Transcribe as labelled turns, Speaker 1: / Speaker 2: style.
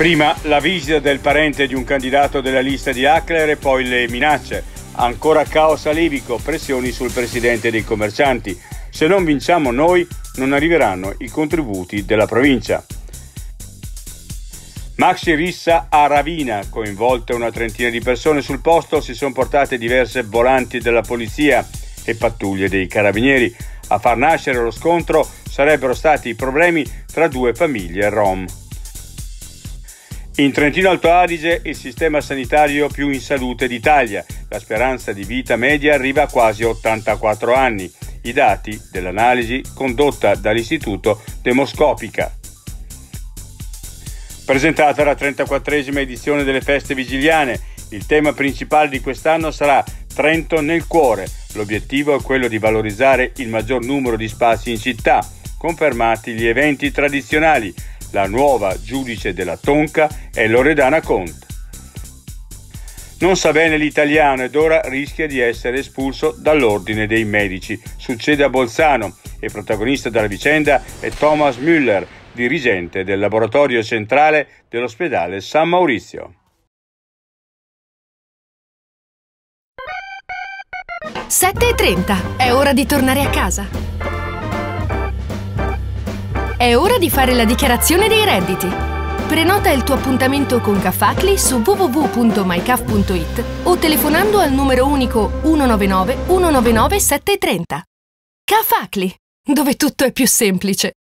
Speaker 1: Prima la visita del parente di un candidato della lista di Hackler e poi le minacce. Ancora caos alibico, pressioni sul presidente dei commercianti. Se non vinciamo noi, non arriveranno i contributi della provincia. Maxi rissa a Ravina, coinvolte una trentina di persone sul posto, si sono portate diverse volanti della polizia e pattuglie dei carabinieri. A far nascere lo scontro sarebbero stati i problemi tra due famiglie rom. In Trentino Alto Adige il sistema sanitario più in salute d'Italia. La speranza di vita media arriva a quasi 84 anni. I dati dell'analisi condotta dall'Istituto Demoscopica. Presentata la 34esima edizione delle feste vigiliane, il tema principale di quest'anno sarà Trento nel cuore. L'obiettivo è quello di valorizzare il maggior numero di spazi in città, confermati gli eventi tradizionali la nuova giudice della Tonca è Loredana Conte. Non sa bene l'italiano ed ora rischia di essere espulso dall'ordine dei medici. Succede a Bolzano e protagonista della vicenda è Thomas Müller, dirigente del laboratorio centrale dell'ospedale San Maurizio.
Speaker 2: «7.30. È ora di tornare a casa». È ora di fare la dichiarazione dei redditi. Prenota il tuo appuntamento con Caffacli su www.mycaf.it o telefonando al numero unico 199 199 730. Caffacli, dove tutto è più semplice.